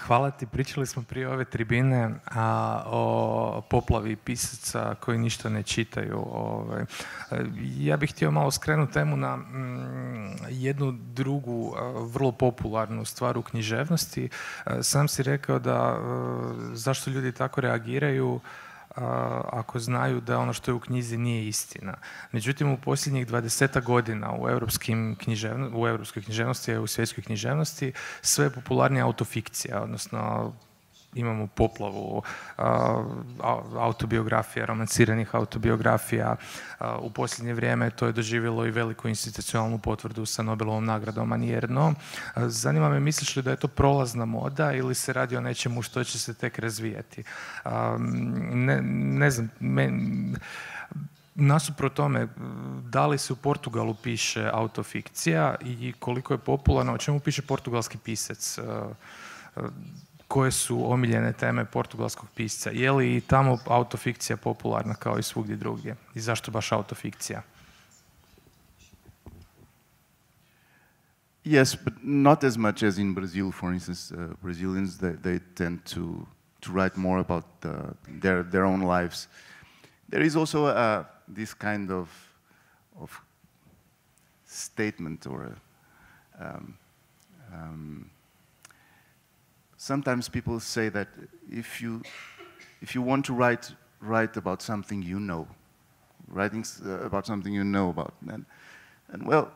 Hvala ti. Pričali smo prije ove tribine a, o poplavi pisaca koji ništa ne čitaju. Ovaj. Ja bih htio malo skrenuti temu na mm, jednu drugu vrlo popularnu stvar u književnosti. Sam si rekao da zašto ljudi tako reagiraju ako znaju da ono što je u knjizi nije istina. Međutim, u posljednjih 20 godina u, europskim u europskoj književnosti, u svjetskoj književnosti, sve je popularnija autofikcija, odnosno imamo poplavu autobiografija, romanciranih autobiografija. U posljednje vrijeme to je doživjelo i veliku institucionalnu potvrdu sa Nobelovom nagradom, a nijedno. Zanima me, misliš li da je to prolazna moda ili se radi o nečemu što će se tek razvijati? Ne, ne znam, me, tome, da li se u Portugalu piše autofikcija i koliko je popularno, o čemu piše portugalski pisac? Koje su omiljene teme portugalskog pisca. Je li i tamo autofikcija popularna kao i svugdje drugdje? I zašto baš autofikcija? Yes, but not as much as in Brazil, for instance. Uh, Brazilians, they, they tend to to write more about their, their own lives. There is also uh, this kind of, of statement or um, um, sometimes people say that if you, if you want to write, write about something you know, writing uh, about something you know about, and, and well,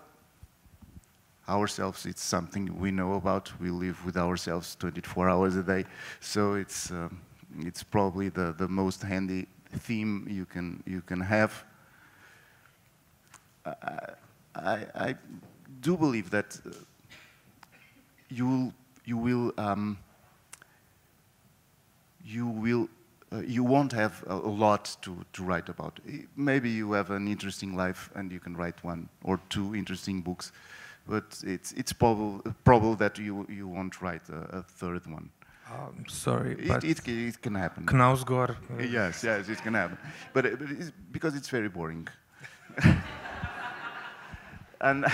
ourselves, it's something we know about. We live with ourselves 24 hours a day, so it's, um, it's probably the, the most handy theme you can, you can have. I, I, I do believe that uh, you, you will, um, you will uh, you won't have a, a, lot to, to write about. Maybe you have an interesting life and you can write one or two interesting books, but it's, it's probable, probable that you, you won't write a, a third one. Um, sorry, it, but it, it, can happen. Knausgård. Uh, yes, yes, it can happen. But, but it's because it's very boring. [LAUGHS] and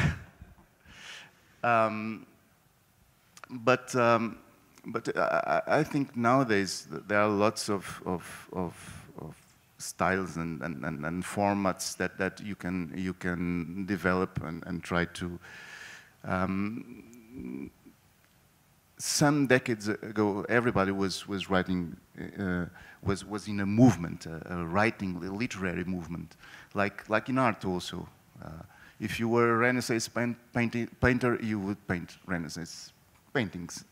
[LAUGHS] um, but um, but I, I, think nowadays there are lots of, of, of, of styles and, and, and, and, formats that, that you can you can develop and, and try to um, some decades ago everybody was was writing uh, was was in a movement a, a, writing a literary movement like like in art also. Uh, if you were a renaissance paint, painter you would paint renaissance paintings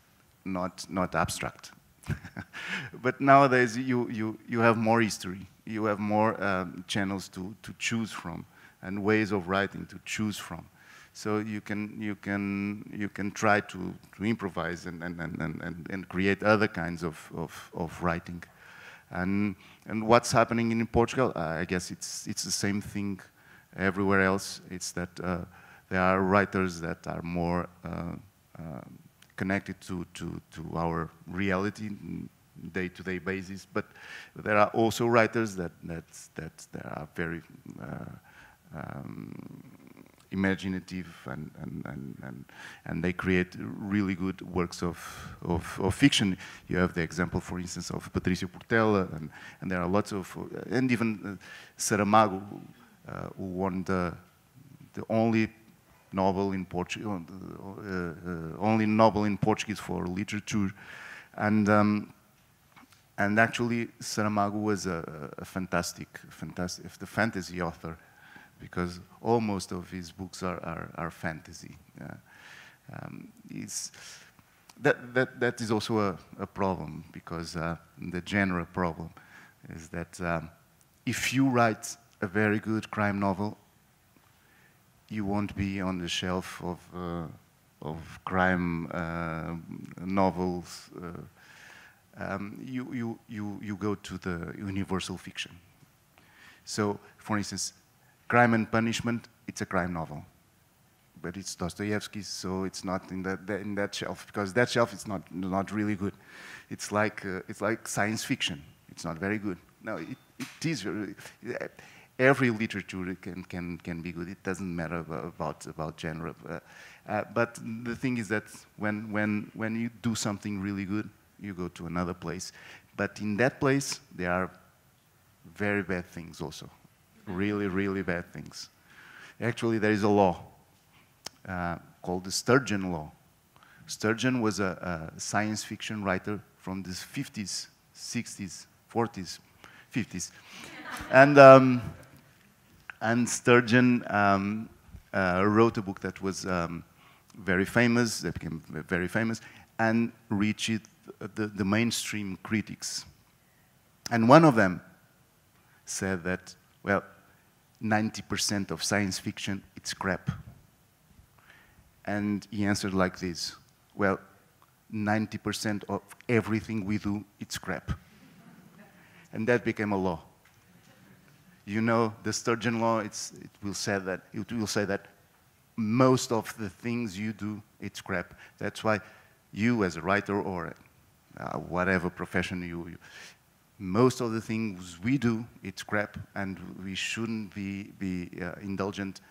not, not abstract. [LAUGHS] but nowadays you, you, you have more history. You have more um, channels to, to choose from and ways of writing to choose from. So you can, you can, you can try to, to improvise and, and, and, and, and create other kinds of, of, of writing. And, and what's happening in Portugal, I guess it's, it's the same thing everywhere else. It's that uh, there are writers that are more uh, uh, connected to, to, to our reality day-to-day -day basis. But there are also writers that, that, that, are very uh, um, imaginative and, and, and, and, and they create really good works of, of, of, fiction. You have the example, for instance, of Patricio Portela, and, and there are lots of, and even uh, Saramago, uh, who won the, the only novel in Portuguese, uh, uh, only novel in Portuguese for literature. And, um, and actually, Saramago was a, a, fantastic, fantastic, if the fantasy author, because almost of his books are, are, are fantasy. Um, that, that, that is also a, a problem, because uh, the genre problem is that um, if you write a very good crime novel, you won't be on the shelf of, uh, of crime uh, novels. Uh, um, you, you, you, you go to the universal fiction. So, for instance, Crime and Punishment, it's a crime novel. But it's Dostoevsky, so it's not in that, in that shelf, because that shelf is not, not really good. It's like, uh, it's like science fiction. It's not very good. No, it, it is very, every literature can, can, can be good. It doesn't matter about, about genre. Uh, uh, but the thing is that when, when, when you do something really good, you go to another place. But in that place, there are very bad things also. Really, really bad things. Actually, there is a law uh, called the Sturgeon Law. Sturgeon was a, a science fiction writer from the 50s, 60s, 40s, 50s. and um, and Sturgeon um, uh, wrote a book that was um, very famous, that became very famous, and reached the, the mainstream critics. And one of them said that, well, 90% of science fiction, it's crap. And he answered like this, well, 90% of everything we do, it's crap. And that became a law you know the Sturgeon law, it will say that, it will say that most of the things you do, it's crap. That's why you as a writer or uh, whatever profession you, you, most of the things we do, it's crap, and we shouldn't be, be uh, indulgent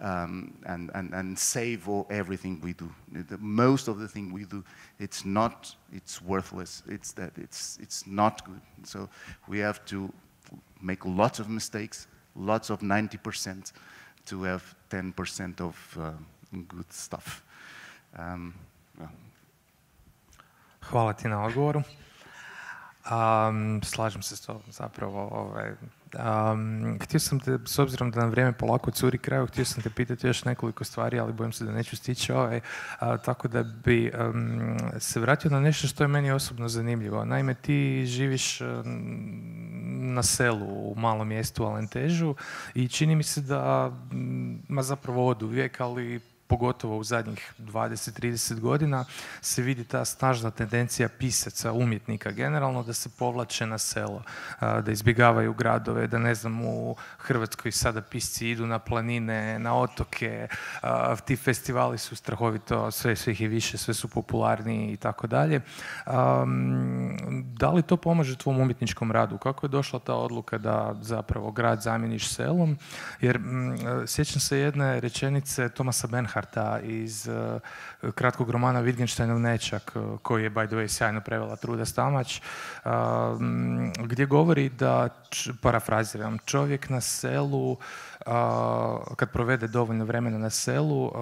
um, and, and, and save all, everything we do. The, most of the thing we do, it's not, it's worthless. It's that it's, it's not good. So we have to make lots of mistakes, lots of 90% to have 10% of uh, good stuff. Um, well. Hvala ti na odgovoru. Um, slažem se s tobom zapravo. Ovaj, um, htio sam te, s obzirom da nam vrijeme polako curi kraju, htio sam te pitati još nekoliko stvari, ali bojim se da neću stići ovaj, tako da bi se vratio na nešto što je meni osobno zanimljivo. Naime, ti živiš na selu u malom mjestu Alentežu i čini mi se da, ma zapravo od uvijek, ali pogotovo u zadnjih 20-30 godina, se vidi ta snažna tendencija pisaca, umjetnika generalno, da se povlače na selo, da izbjegavaju gradove, da ne znam, u Hrvatskoj sada pisci idu na planine, na otoke, ti festivali su strahovito, sve, sve ih je više, sve su popularniji i tako dalje. Da li to pomaže tvom umjetničkom radu? Kako je došla ta odluka da zapravo grad zamijeniš selom? Jer sjećam se jedne rečenice Tomasa Benharta Reinharta iz uh, kratkog romana Wittgensteinov nečak, uh, koji je, by the way, sjajno prevela Truda Stamać, uh, gdje govori da, parafraziram, čovjek na selu, kad provede dovoljno vremena na selu,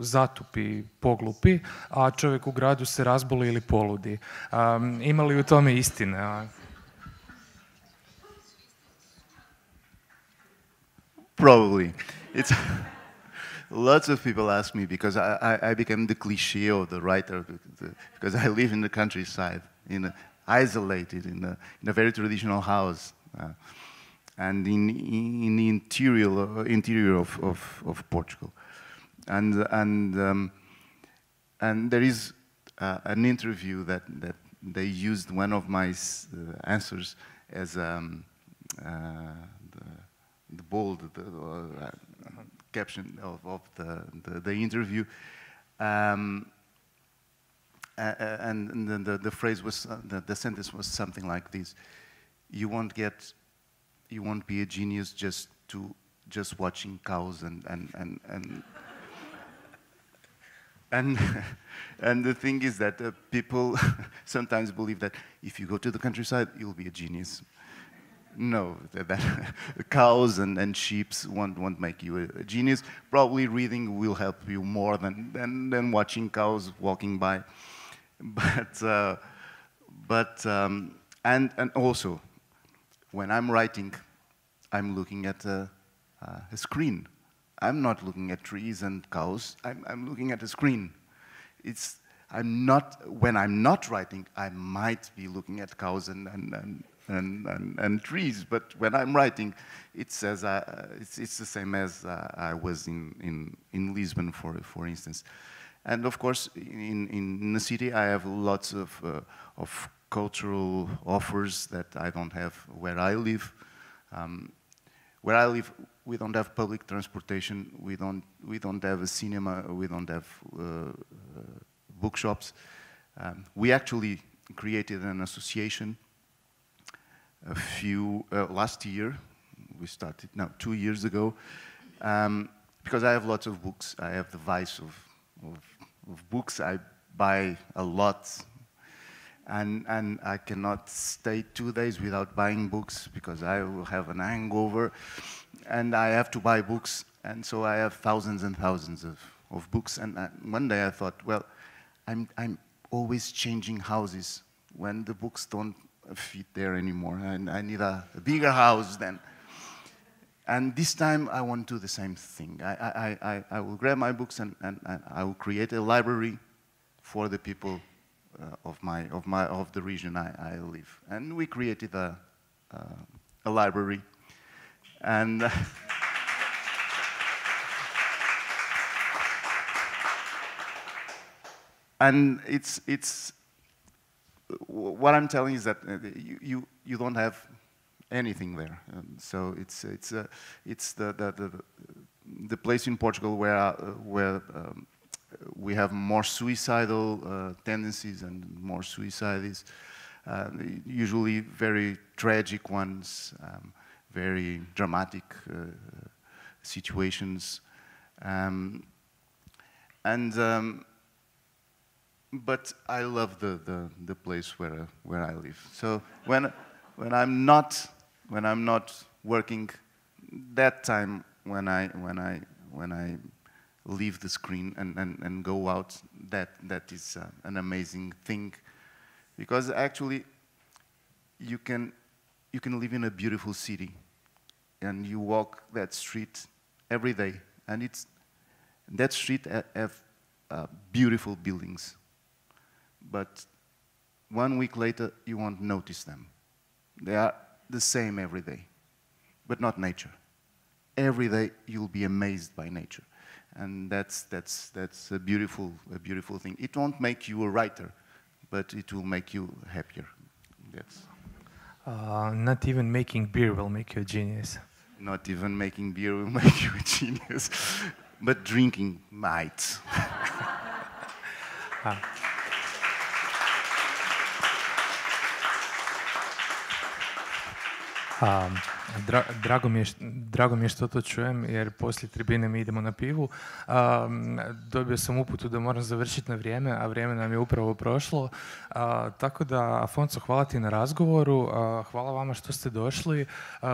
zatupi, poglupi, a čovjek u gradu se razboli ili poludi. Ima li u tome istine? Probably. It's lots of people ask me because I, I, I became the cliche of the writer because I live in the countryside, in a, isolated in a, in a very traditional house. Uh, and in, in the interior, interior of, of, of Portugal. And, and, um, and there is uh, an interview that, that they used one of my uh, answers as um, uh, the, the bold, the, uh, caption of, of the, the, the, interview. Um, and the, the, phrase was, uh, the, the sentence was something like this. You won't get, you won't be a genius just to, just watching cows and, and, and, and [LAUGHS] and, and the thing is that uh, people [LAUGHS] sometimes believe that if you go to the countryside, you'll be a genius no, that, that [LAUGHS] cows and, and sheep won't, won't make you a, a, genius. Probably reading will help you more than, than, than watching cows walking by. [LAUGHS] But, uh, but um, and, and also, when I'm writing, I'm looking at a, a screen. I'm not looking at trees and cows, I'm, I'm looking at a screen. It's, I'm not, when I'm not writing, I might be looking at cows and, and, and and, and, and, trees, but when I'm writing, it says uh, it's, it's the same as uh, I was in, in, in Lisbon, for, for instance. And of course, in, in the city, I have lots of, uh, of cultural offers that I don't have where I live. Um, where I live, we don't have public transportation, we don't, we don't have a cinema, we don't have uh, uh, bookshops. Um, we actually created an association a few, uh, last year, we started, now two years ago, um, because I have lots of books. I have the vice of, of, of books. I buy a lot, and, and I cannot stay two days without buying books because I will have an hangover, and I have to buy books, and so I have thousands and thousands of, of books. And uh, one day I thought, well, I'm, I'm always changing houses when the books don't fit there anymore. And I need a, a, bigger house then. And this time I want to do the same thing. I, I, I, I will grab my books and, and, and, I will create a library for the people uh, of, my, of, my, of the region I, I live. And we created a, uh, a library. And [LAUGHS] and it's, it's what I'm telling is that uh, you, you, you don't have anything there. Um, so it's, it's, uh, it's the, the, the, the, place in Portugal where, uh, where um, we have more suicidal uh, tendencies and more suicides, uh, usually very tragic ones, um, very dramatic uh, situations. Um, and um, but I love the, the, the place where, where I live. So when, when I'm not when I'm not working, that time when I when I when I leave the screen and, and, and go out, that that is uh, an amazing thing, because actually you can you can live in a beautiful city, and you walk that street every day, and it's that street have uh, beautiful buildings, but one week later you won't notice them. They are the same every day, but not nature. Every day you'll be amazed by nature. And that's, that's, that's a, beautiful, a beautiful thing. It won't make you a writer, but it will make you happier. That's uh, not even making beer will make you a genius. Not even making beer will [LAUGHS] make you a genius, but drinking might. uh. [LAUGHS] Um, dra, drago, mi je, drago mi je što to čujem jer poslije tribine mi idemo na pivu. Um, dobio sam uputu da moram završiti na vrijeme, a vrijeme nam je upravo prošlo. Uh, tako da, Afonso, hvala ti na razgovoru. Hvala vama što ste došli.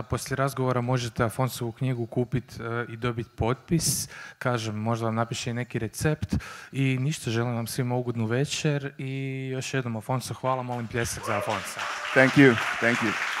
Poslije razgovora možete Afonsovu knjigu kupiti i dobiti potpis. Kažem, možda vam napiše i neki recept. I ništa, želim vam svima ugodnu večer. I još jednom, Afonso, hvala. Molim pljesak za Afonso. Thank you. Thank you.